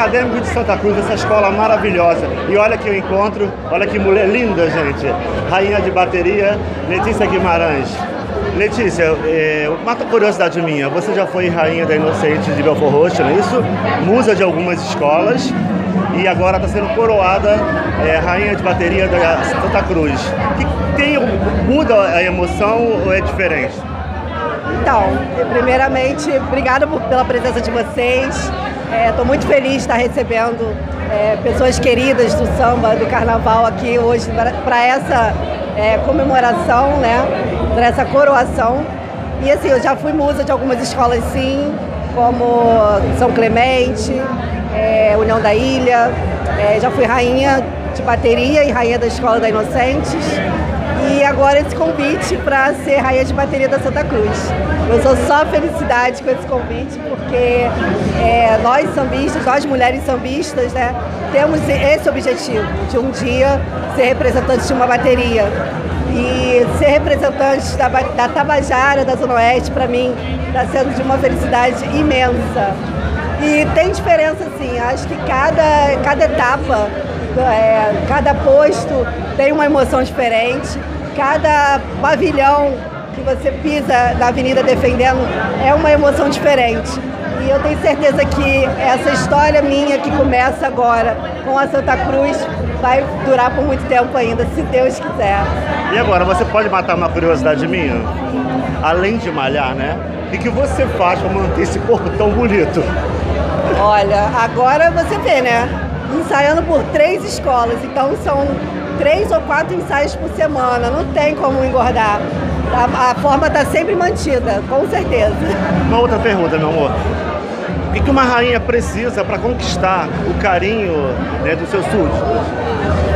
Acadêmico de Santa Cruz, essa escola maravilhosa. E olha que eu encontro, olha que mulher linda, gente. Rainha de bateria, Letícia Guimarães. Letícia, é, uma curiosidade minha, você já foi rainha da Inocente de Belfort Roxo, não é isso? Musa de algumas escolas e agora está sendo coroada é, rainha de bateria da Santa Cruz. Que tem, muda a emoção ou é diferente? Então, primeiramente, obrigada pela presença de vocês. Estou é, muito feliz de estar recebendo é, pessoas queridas do samba, do carnaval aqui hoje para essa é, comemoração, né? Para essa coroação. E assim, eu já fui musa de algumas escolas sim, como São Clemente, é, União da Ilha, é, já fui rainha de bateria e rainha da Escola da Inocentes. E agora esse convite para ser rainha de bateria da Santa Cruz. Eu sou só felicidade com esse convite, porque é, nós sambistas, nós mulheres sambistas, né, temos esse objetivo de um dia ser representante de uma bateria. E ser representante da, da Tabajara, da Zona Oeste, para mim, está sendo de uma felicidade imensa. E tem diferença, sim. Acho que cada, cada etapa, é, cada posto tem uma emoção diferente. Cada pavilhão que você pisa na avenida defendendo é uma emoção diferente. E eu tenho certeza que essa história minha que começa agora com a Santa Cruz vai durar por muito tempo ainda, se Deus quiser. E agora, você pode matar uma curiosidade minha? Além de malhar, né? O que você faz para manter esse corpo tão bonito? Olha, agora você vê, né? Ensaiando por três escolas, então são três ou quatro ensaios por semana, não tem como engordar. A, a forma está sempre mantida, com certeza. Uma outra pergunta, meu amor. O que uma rainha precisa para conquistar o carinho né, dos seus súditos?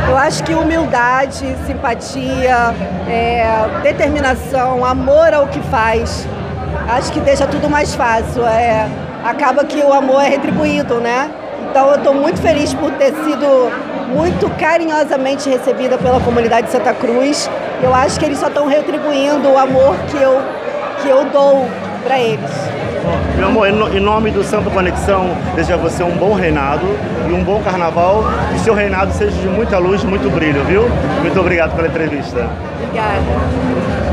Eu acho que humildade, simpatia, é, determinação, amor ao que faz, acho que deixa tudo mais fácil. É, acaba que o amor é retribuído, né? Então eu estou muito feliz por ter sido muito carinhosamente recebida pela comunidade de Santa Cruz. Eu acho que eles só estão retribuindo o amor que eu, que eu dou para eles. Meu amor, em nome do Samba Conexão, desejo a você um bom reinado e um bom carnaval. Que seu reinado seja de muita luz, muito brilho, viu? Muito obrigado pela entrevista. Obrigada.